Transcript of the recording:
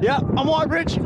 Yeah, I'm White Bridge.